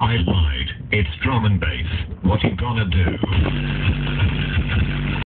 I lied. It's drum and bass. What you gonna do?